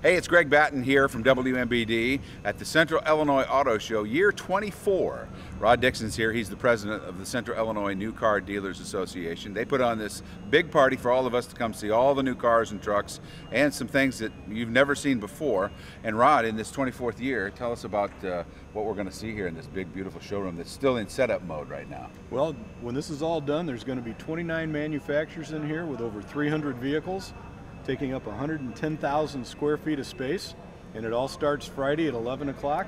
Hey, it's Greg Batton here from WMBD at the Central Illinois Auto Show, year 24. Rod Dixon's here. He's the president of the Central Illinois New Car Dealers Association. They put on this big party for all of us to come see all the new cars and trucks and some things that you've never seen before. And Rod, in this 24th year, tell us about uh, what we're going to see here in this big, beautiful showroom that's still in setup mode right now. Well, when this is all done, there's going to be 29 manufacturers in here with over 300 vehicles taking up 110,000 square feet of space. And it all starts Friday at 11 o'clock.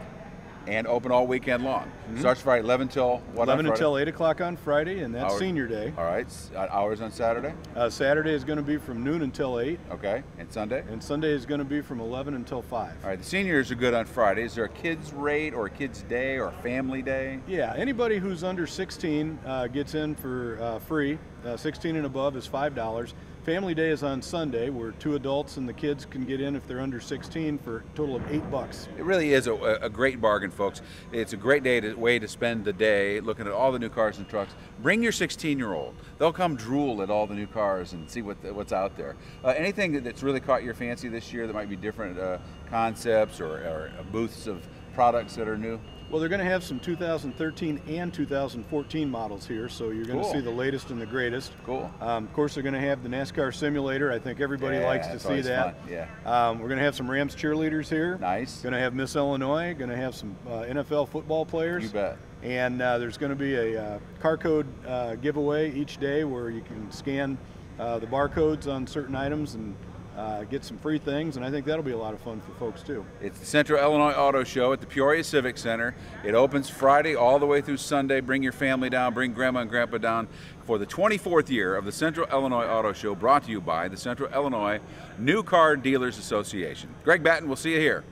And open all weekend long. Mm -hmm. Starts Friday 11 till what? 11 until 8 o'clock on Friday, and that's hours. senior day. All right. Uh, hours on Saturday? Uh, Saturday is going to be from noon until 8. Okay. And Sunday? And Sunday is going to be from 11 until 5. All right. The seniors are good on Friday. Is there a kids' rate or a kids' day or a family day? Yeah. Anybody who's under 16 uh, gets in for uh, free. Uh, 16 and above is $5. Family Day is on Sunday, where two adults and the kids can get in if they're under 16 for a total of eight bucks. It really is a, a great bargain, folks. It's a great day to, way to spend the day looking at all the new cars and trucks. Bring your 16-year-old. They'll come drool at all the new cars and see what what's out there. Uh, anything that's really caught your fancy this year that might be different uh, concepts or, or booths of products that are new? Well, they're going to have some 2013 and 2014 models here, so you're going cool. to see the latest and the greatest. Cool. Um, of course, they're going to have the NASCAR simulator. I think everybody yeah, likes to see that. Fun. Yeah. Um, we're going to have some Rams cheerleaders here. Nice. Going to have Miss Illinois. Going to have some uh, NFL football players. You bet. And uh, there's going to be a uh, car code uh, giveaway each day where you can scan uh, the barcodes on certain items and uh, get some free things, and I think that'll be a lot of fun for folks too. It's the Central Illinois Auto Show at the Peoria Civic Center. It opens Friday all the way through Sunday. Bring your family down, bring grandma and grandpa down for the 24th year of the Central Illinois Auto Show brought to you by the Central Illinois New Car Dealers Association. Greg Batton, we'll see you here.